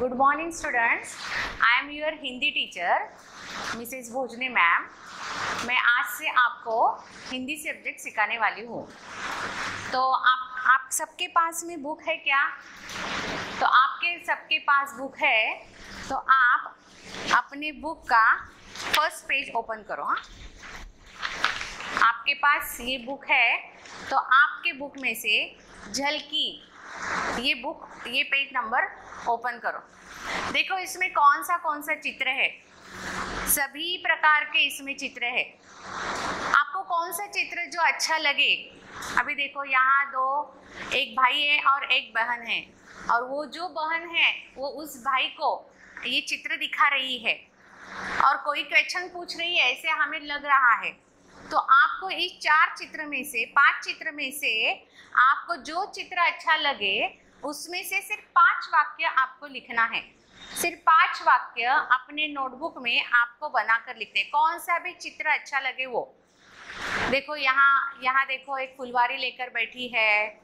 Good morning students I am your Hindi teacher Mrs Bhojane ma'am मैं आज से आपको हिंदी सब्जेक्ट सिखाने वाली हूँ। तो आप आप सबके पास में बुक है क्या? तो आपके सबके पास बुक है तो आप अपने बुक का फ़र्स्ट पेज ओपन करो हाँ। आपके पास ये बुक है तो आपके बुक में से झलकी ये बुक ये पेज नंबर ओपन करो। देखो, इसमें कौन सा कौन सा चित्र है? सभी प्रकार के इसमें चित्र है। आपको कौन सा चित्र जो अच्छा लगे? अभी देखो, यहाँ दो, एक भाई है और एक बहन है। और वो जो बहन है, वो उस भाई को ये चित्र दिखा रही है। और कोई क्वेश्चन पूछ रही है, ऐसे हमें लग रहा है। तो आपको इस चार चित्र में से, पाँच चित्र में से आपको जो चित्र अच्छा लगे, उसमें से सिर्फ़ पाँच वाक्य आपको लिखना है। सिर्फ़ पाँच वाक्य अपने नोटबुक में आपको बनाकर लिखते हैं। कौन सा भी चित्र अच्छा लगे वो। देखो यहाँ यहाँ देखो एक फुलवारी लेकर बैठी है।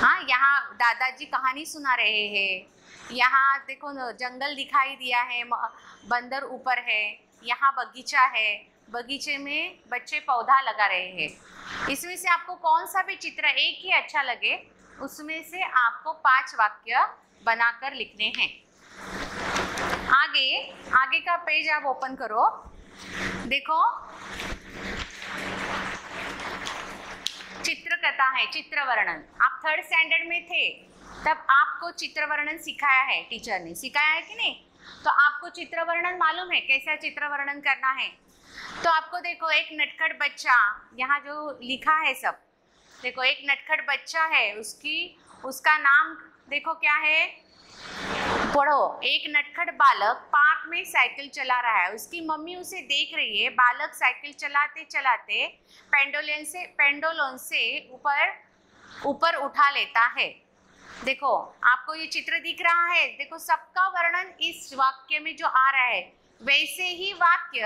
हाँ यहाँ दादाजी कहानी सुना रहे हैं। यहाँ देखो जंगल दिखाई दिया है बंदर ऊपर है, यहाँ बगीचा है। बगीचे में बच्चे पौधा लगा रहे हैं। इसमें से आपको कौन सा भी चित्र एक ही अच्छा लगे, उसमें से आपको पाँच वाक्य बनाकर लिखने हैं। आगे आगे का पेज आप ओपन करो। देखो। चित्रकथा है चित्र वर्णन आप थर्ड स्टैंडर्ड में थे, तब आपको चित्र वर्णन सिखाया है टीचर ने। सिखाया है कि नहीं? तो आपको चित्र वर्णन मालूम है, कैसा चित्र वर्णन करना है? तो आपको देखो, एक नटखट बच्चा, यहाँ जो लिखा है सब, देखो, एक नटखट बच्चा है, उसकी, उसका नाम देखो क्या है? पढ़ो, एक नटखट बालक पार्क में साइकिल चला रहा है, उसकी मम्मी उसे देख रही है, बालक साइकिल चलाते चलाते पेंडोलन से, पेंडोलोन से ऊपर ऊपर उठा लेता है। देखो, आपको ये चित्र दिख रहा है? देखो, सबका वर्णन इस वाक्य में जो आ रहा है वैसे ही वाक्य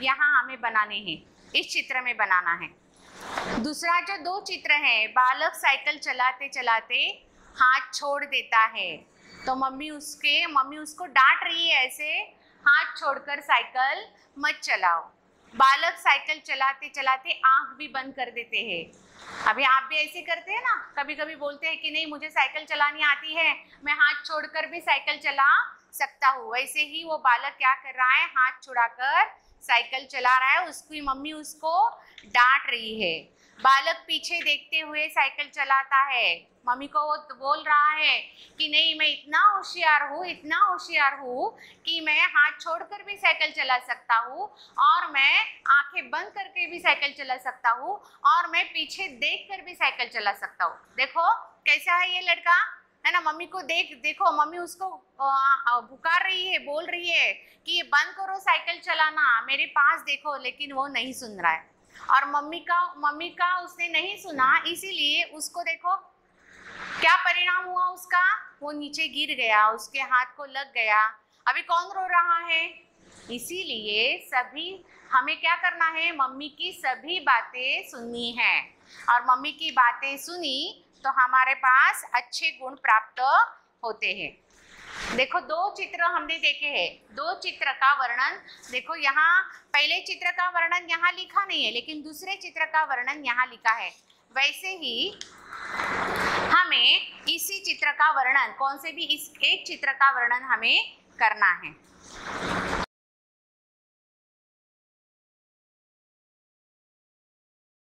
यहाँ हमें बनाने हैं, इस चित्र में बनाना है। दूसरा जो दो चित्र है, बालक साइकिल चलाते चलाते हाथ छोड़ देता है। तो मम्मी उसके, मम्मी उसको डांट रही है ऐसे, हाथ छोड़कर साइकिल मत चलाओ। बालक साइकिल चलाते चलाते आँख भी बंद कर देते हैं। अभी आप भी ऐसे करते हैं ना कभी कभी बोलते हैं कि नहीं, मुझे साइकिल चलानी आती है, मैं हाथ छोड़कर भी साइकिल चला सकता हूँ। वैसे ही वो बालक क्या कर रहा है? हाथ छुड़ाकर साइकिल चला रहा है। उसकी मम्मी उसको डांट रही है। बालक पीछे देखते हुए साइकिल चलाता है। मम्मी को वो तो बोल रहा है कि नहीं, मैं इतना होशियार हूँ, इतना होशियार हूँ कि मैं हाथ छोड़कर भी साइकिल चला सकता हूँ और मैं आँखें बंद करके भी साइकिल चला सकता हूँ और मैं पीछे देख कर भी साइकिल चला सकता हूँ। देखो, कैसा है ये लड़का? है ना, मम्मी को देख, देखो, मम्मी उसको पुकार रही है, बोल रही है कि ये बंद करो साइकिल चलाना, मेरे पास देखो लेकिन वो नहीं सुन रहा है। और मम्मी का मम्मी का उसने नहीं सुना, इसीलिए उसको देखो, क्या परिणाम हुआ उसका? वो नीचे गिर गया, उसके हाथ को लग गया। अभी कौन रो रहा है? इसीलिए सभी, हमें क्या करना है? मम्मी की सभी बातें सुननी है। और मम्मी की बातें सुनी तो हमारे पास अच्छे गुण प्राप्त होते हैं। देखो, दो चित्र हमने देखे हैं। दो चित्र का वर्णन, देखो, यहाँ पहले चित्र का वर्णन यहाँ लिखा नहीं है, लेकिन दूसरे चित्र का वर्णन यहाँ लिखा है। वैसे ही हमें इसी चित्र का वर्णन, कौन से भी इस एक चित्र का वर्णन हमें करना है।